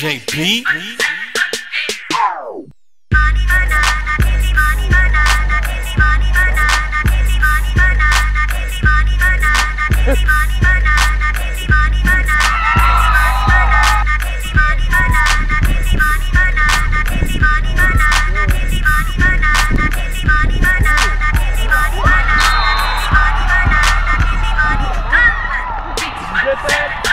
JB. Get